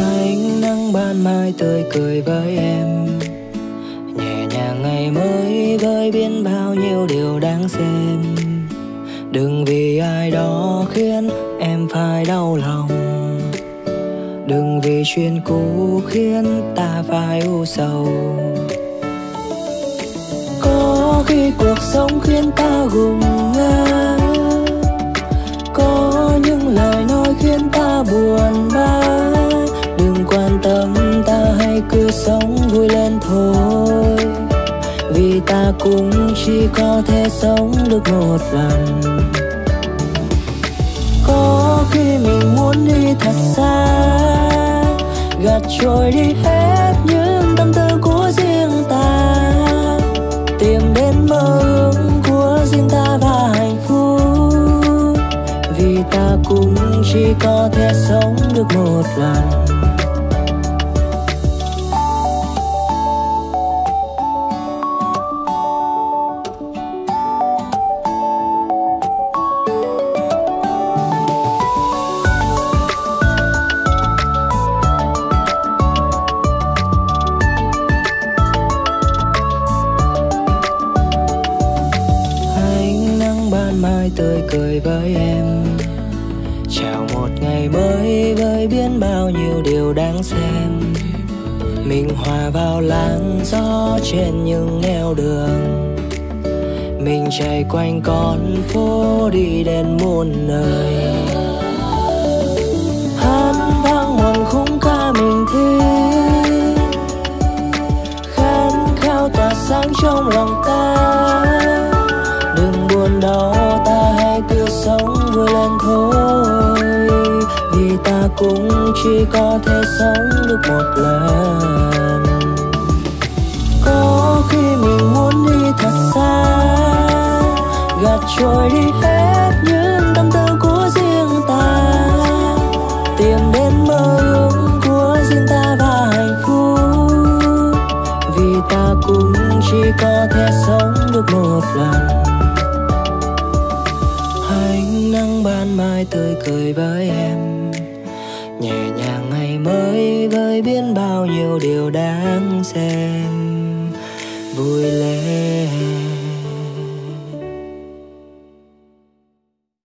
Ánh nắng ban mai tươi cười với em. Nhẹ nhàng ngày mới với biết bao nhiêu điều đáng xem. Đừng vì ai đó khiến em phải đau lòng. Đừng vì chuyện cũ khiến ta phải u sầu. Có khi cuộc sống khiến ta gục ngã có những lời nói khiến ta buồn bã cứ sống vui lên thôi. Vì ta cũng chỉ có thể sống được một lần. Có khi mình muốn đi thật xa, gạt trôi đi hết những tâm tư của riêng ta. Tìm đến mơ ước của riêng ta và hạnh phúc. Vì ta cũng chỉ có thể sống được một lần. Tươi cười với em. Chào một ngày mới với biết bao nhiêu điều đáng xem. Mình hòa vào làn gió trên những nẻo đường. Mình chạy quanh con phố đi đến muôn nơi. Hát vang một khung ca mình thích khát khao tỏa sáng trong lòng ta. Đen thôi. Vì ta cũng chỉ có thể sống được một lần. Có khi mình muốn đi thật xa, gạt trôi đi hết những tâm tư của riêng ta. Tìm đến mơ ước của riêng ta và hạnh phúc. Vì ta cũng chỉ có thể sống được một lần nắng ban mai tươi cười với em. Nhẹ nhàng ngày mới với biết bao nhiêu điều đáng xem.